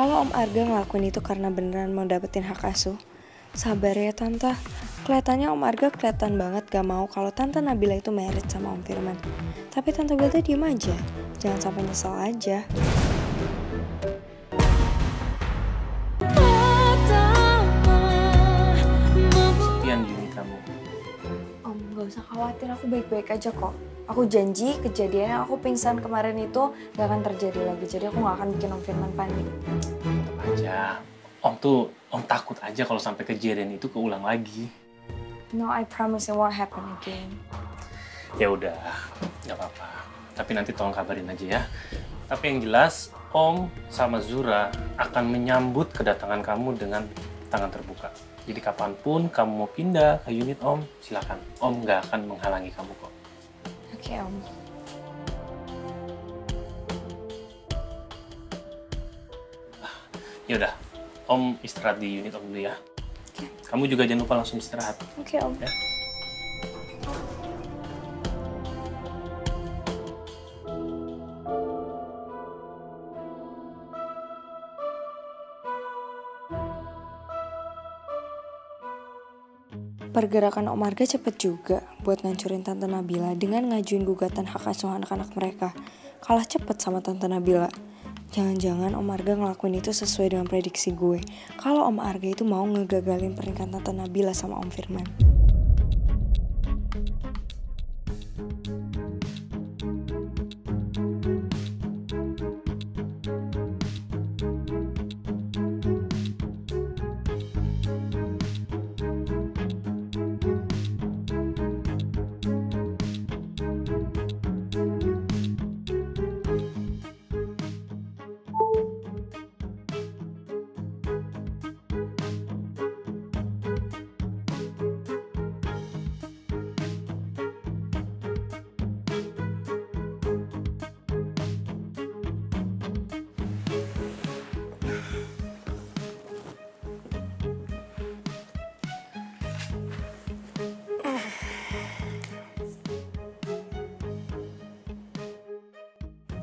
Kalau Om Arga ngelakuin itu karena beneran mau dapetin hak asuh, sabar ya Tante. Kelihatannya Om Arga kelihatan banget gak mau kalau Tante Nabila itu merit sama Om Firman. Tapi Tante Wilda diem aja, jangan sampai nyesel aja. Gak usah khawatir, aku baik-baik aja kok. Aku janji kejadian aku pingsan kemarin itu gak akan terjadi lagi. Jadi aku gak akan bikin Om Firman panik. Tetap aja. Om tuh, Om takut aja kalau sampai kejadian itu keulang lagi. No, I promise it won't happen again. Ya udah, nggak apa-apa. Tapi nanti tolong kabarin aja ya. Tapi yang jelas, Om sama Zura akan menyambut kedatangan kamu dengan tangan terbuka. Jadi kapan pun kamu mau pindah ke unit Om, silakan. Om nggak akan menghalangi kamu kok. Oke Om. Ya udah, Om istirahat di unit Om dulu ya. Kamu juga jangan lupa langsung istirahat. Oke Om. Ya. Pergerakan Om Arga cepet juga buat ngancurin Tante Nabila dengan ngajuin gugatan hak asuh anak-anak mereka. Kalah cepet sama Tante Nabila. Jangan-jangan Om Arga ngelakuin itu sesuai dengan prediksi gue. Kalau Om Arga itu mau ngegagalin pernikahan Tante Nabila sama Om Firman.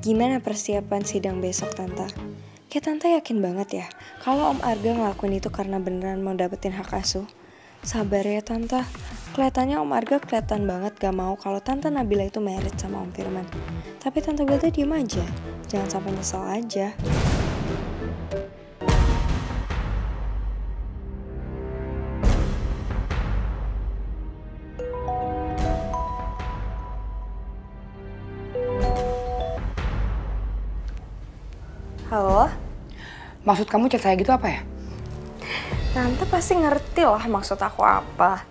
Gimana persiapan sidang besok, Tante? Kayak Tante yakin banget ya, kalau Om Arga ngelakuin itu karena beneran mau dapetin hak asuh. Sabar ya, Tante. Kelihatannya Om Arga kelihatan banget gak mau kalau Tante Nabila itu merit sama Om Firman. Tapi Tante Wilda diem aja, jangan sampai nyesel aja. Halo? Maksud kamu chat saya gitu apa ya? Tante pasti ngerti lah maksud aku apa.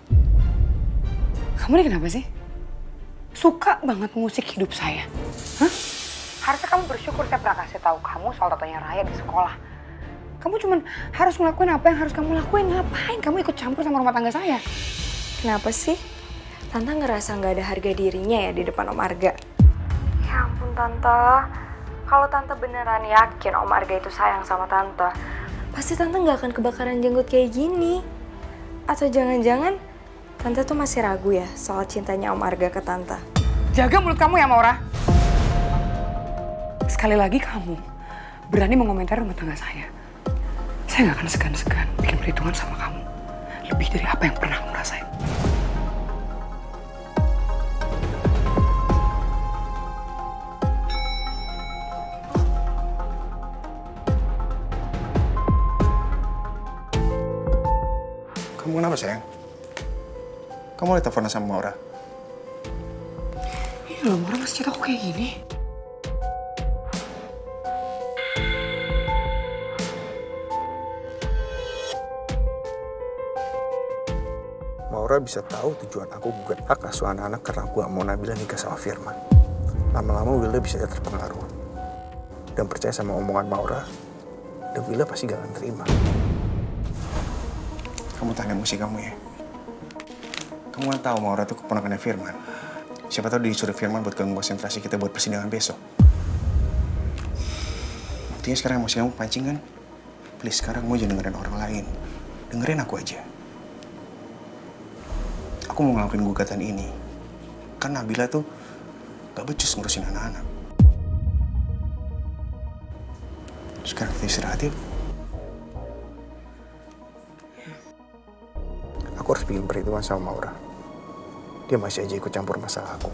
Kamu ini kenapa sih? Suka banget musik hidup saya. Hah? Harusnya kamu bersyukur saya pernah kasih tahu kamu soal tatanya Raya di sekolah. Kamu cuman harus ngelakuin apa yang harus kamu lakuin. Ngapain kamu ikut campur sama rumah tangga saya? Kenapa sih? Tante ngerasa nggak ada harga dirinya ya di depan Om Arga. Ya ampun Tante, kalau Tante beneran yakin Om Arga itu sayang sama Tante, pasti Tante nggak akan kebakaran jenggot kayak gini. Atau jangan-jangan Tante tuh masih ragu ya soal cintanya Om Arga ke Tante. Jaga mulut kamu ya Maura. Sekali lagi kamu berani mengomentari rumah tangga saya. Saya nggak akan segan-segan bikin perhitungan sama kamu. Lebih dari apa yang pernah kamu rasain. Kenapa sayang? Kamu lagi teleponan sama Maura? Ini loh, Maura masih chat aku kayak gini. Maura bisa tahu tujuan aku gugat hak asuh anak-anak karena aku gak mau Nabila nikah sama Firman. Lama-lama Wilda bisa terpengaruh. Dan percaya sama omongan Maura, dan Wilda pasti gak akan terima. Kamu tahan emosi kamu ya. Kamu kan tahu Maura tuh keponakannya Firman. Siapa tahu disuruh Firman buat ganggu konsentrasi kita buat persidangan besok. Buktinya sekarang emosi kamu pancing kan? Please, sekarang kamu jangan dengerin orang lain. Dengerin aku aja. Aku mau ngelakuin gugatan ini. Kan Nabila tuh gak becus ngurusin anak-anak. Sekarang kita istirahat yuk. Harus bikin perhitungan sama Maura. Dia masih aja ikut campur masalah aku.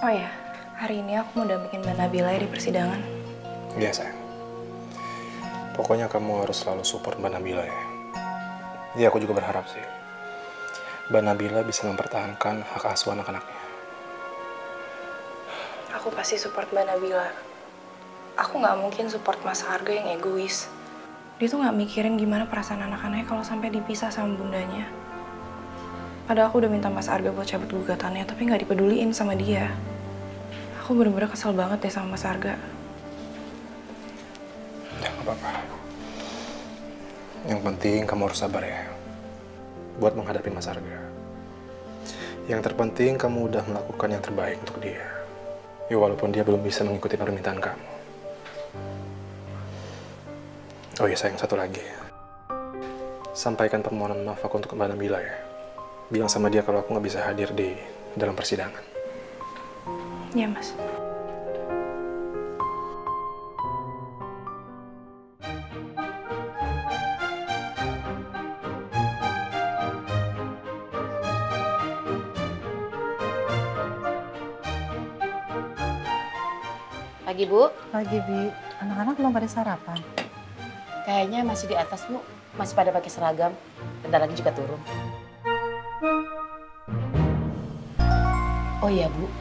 Oh ya, hari ini aku mau dampingin Mbak Nabila ya di persidangan. Iya sayang. Pokoknya kamu harus selalu support Mbak Nabila ya. Iya aku juga berharap sih. Mbak Nabila bisa mempertahankan hak asuh anak-anaknya. Aku pasti support Mbak Nabila. Aku nggak mungkin support Mas Harga yang egois. Dia tuh nggak mikirin gimana perasaan anak-anaknya kalau sampai dipisah sama bundanya. Padahal aku udah minta Mas Arga buat cabut gugatannya, tapi nggak dipeduliin sama dia. Aku bener-bener kesel banget deh sama Mas Arga. Ya nggak apa-apa. Yang penting kamu harus sabar ya. Buat menghadapi Mas Arga. Yang terpenting kamu udah melakukan yang terbaik untuk dia. Ya walaupun dia belum bisa mengikuti permintaan kamu. Oh iya sayang, satu lagi. Sampaikan permohonan maaf aku untuk Mbak Nabila ya. Bilang sama dia kalau aku nggak bisa hadir di dalam persidangan. Iya, Mas. Pagi, Bu. Pagi, Bi. Anak-anak belum pada sarapan. Kayaknya masih di atas, Bu. Masih pada pakai seragam. Bentar lagi juga turun. Oh iya, Bu.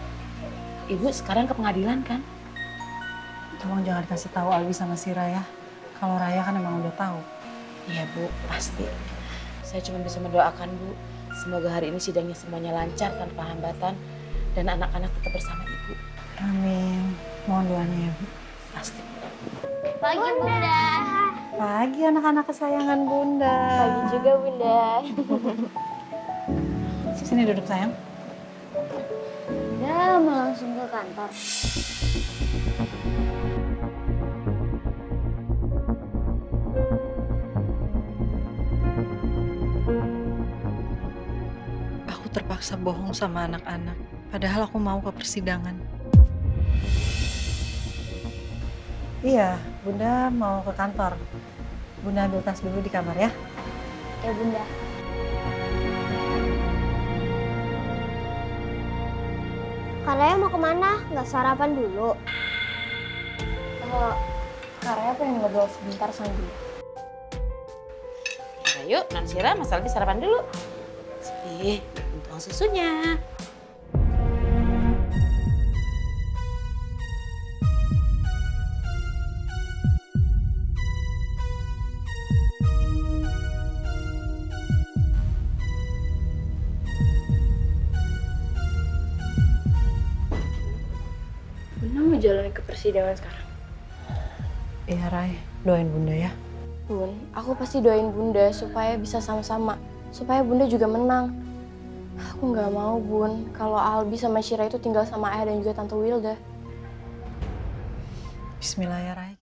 Ibu sekarang ke pengadilan kan? Tolong jangan kasih tahu Albi sama si Raya. Kalau Raya kan emang udah tahu. Iya, Bu. Pasti. Saya cuma bisa mendoakan, Bu. Semoga hari ini sidangnya semuanya lancar tanpa hambatan. Dan anak-anak tetap bersama Ibu. Amin. Mohon doanya ya, Bu. Pasti. Pagi Bunda. Pagi anak-anak kesayangan Bunda. Pagi juga Bunda. Sini duduk sayang. Bunda mau langsung ke kantor. Aku terpaksa bohong sama anak-anak. Padahal aku mau ke persidangan. Iya, Bunda mau ke kantor. Bunda ambil tas dulu di kamar ya. Ya Bunda. Kak Raya mau ke mana? Nggak sarapan dulu? Uh, Karya pengen ngobrol sebentar sama dia. Nah, yuk, Nansira, Mas Albi sarapan dulu. Ih, tuang susunya. Persidangan sekarang. Iya, Rai. Doain Bunda ya. Bun, aku pasti doain Bunda supaya bisa sama-sama. Supaya Bunda juga menang. Aku nggak mau, Bun, kalau Albi sama Shira itu tinggal sama ayah dan juga Tante Wilda. Bismillah ya, Rai.